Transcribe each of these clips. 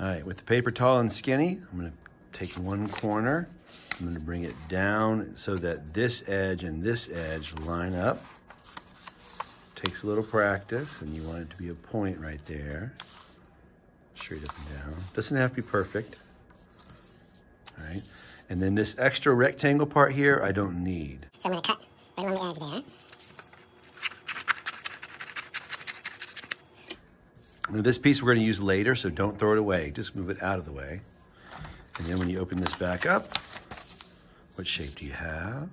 All right, with the paper tall and skinny, I'm gonna take one corner, I'm gonna bring it down so that this edge and this edge line up. Takes a little practice and you want it to be a point right there. Straight up and down. Doesn't have to be perfect. All right, and then this extra rectangle part here, I don't need. So I'm going to cut right along the edge there. Now this piece we're gonna use later, so don't throw it away. Just move it out of the way. And then when you open this back up, what shape do you have?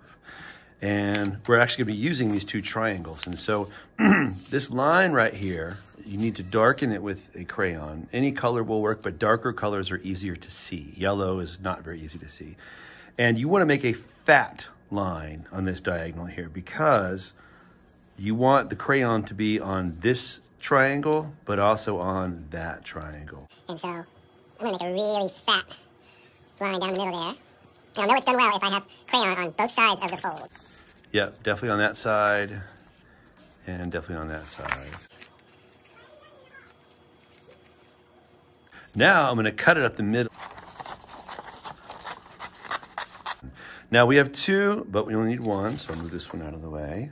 And we're actually gonna be using these two triangles. And so this line right here, you need to darken it with a crayon. Any color will work, but darker colors are easier to see. Yellow is not very easy to see. And you wanna make a fat line on this diagonal here because you want the crayon to be on this triangle, but also on that triangle. And so I'm to make a really fat line down the middle there. And I'll know it's done well if I have crayon on both sides of the fold. Yep, definitely on that side and definitely on that side. Now I'm gonna cut it up the middle. Now we have two, but we only need one, so I'll move this one out of the way.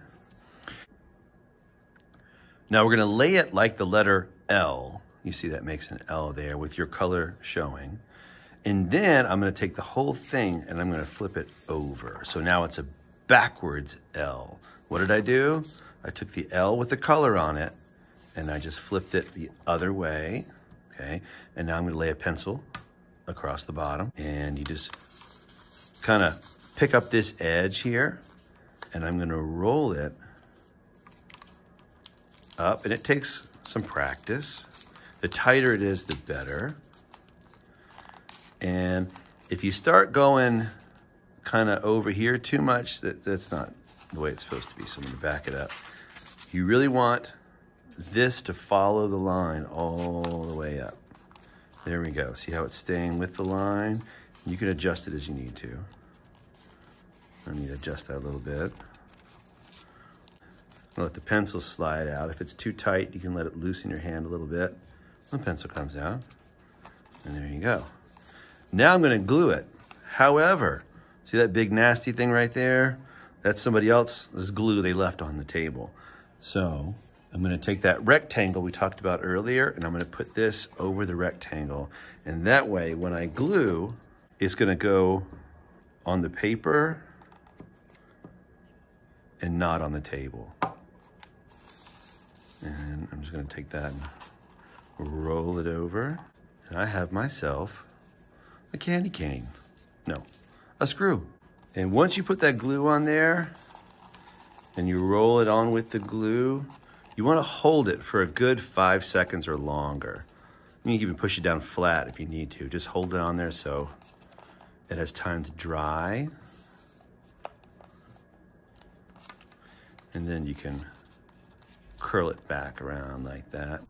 Now we're gonna lay it like the letter L. You see that makes an L there with your color showing. And then I'm gonna take the whole thing and I'm gonna flip it over. So now it's a backwards L. What did I do? I took the L with the color on it and I just flipped it the other way, okay? And now I'm gonna lay a pencil across the bottom and you just kind of pick up this edge here and I'm gonna roll it up and it takes some practice. The tighter it is, the better. And if you start going kind of over here too much, that, that's not the way it's supposed to be. So I'm gonna back it up. You really want this to follow the line all the way up. There we go. See how it's staying with the line? You can adjust it as you need to. I need to adjust that a little bit. Let the pencil slide out. If it's too tight, you can let it loosen your hand a little bit. The pencil comes out. And there you go. Now I'm gonna glue it. However, see that big nasty thing right there? That's somebody else's glue they left on the table. So I'm gonna take that rectangle we talked about earlier and I'm gonna put this over the rectangle. And that way, when I glue, it's gonna go on the paper and not on the table. And I'm just gonna take that and roll it over. And I have myself a candy cane. No, a screw. And once you put that glue on there and you roll it on with the glue, you wanna hold it for a good five seconds or longer. You can even push it down flat if you need to. Just hold it on there so it has time to dry. And then you can curl it back around like that.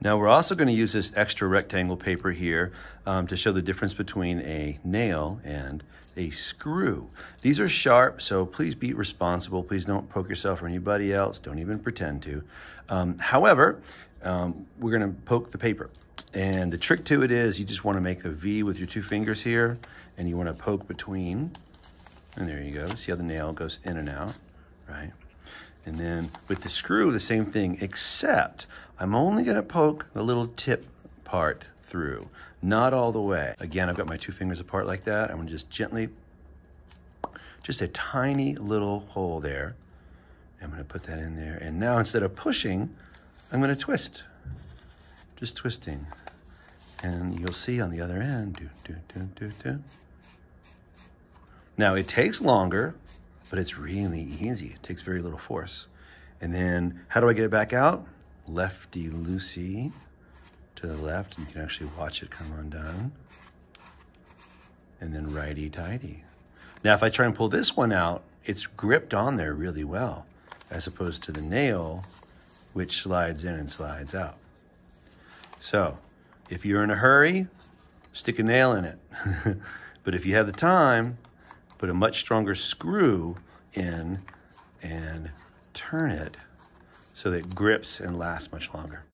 Now we're also going to use this extra rectangle paper here um, to show the difference between a nail and a screw. These are sharp, so please be responsible. Please don't poke yourself or anybody else. Don't even pretend to. Um, however, um, we're going to poke the paper. And the trick to it is you just want to make a V with your two fingers here, and you want to poke between. And there you go. See how the nail goes in and out, right? And then with the screw, the same thing, except I'm only gonna poke the little tip part through, not all the way. Again, I've got my two fingers apart like that. I'm gonna just gently, just a tiny little hole there. I'm gonna put that in there. And now instead of pushing, I'm gonna twist. Just twisting. And you'll see on the other end, do, do, do, do, do. Now it takes longer, but it's really easy. It takes very little force. And then how do I get it back out? Lefty loosey to the left, and you can actually watch it come undone. And then righty tighty. Now, if I try and pull this one out, it's gripped on there really well, as opposed to the nail, which slides in and slides out. So, if you're in a hurry, stick a nail in it. but if you have the time, put a much stronger screw in and turn it so that it grips and lasts much longer.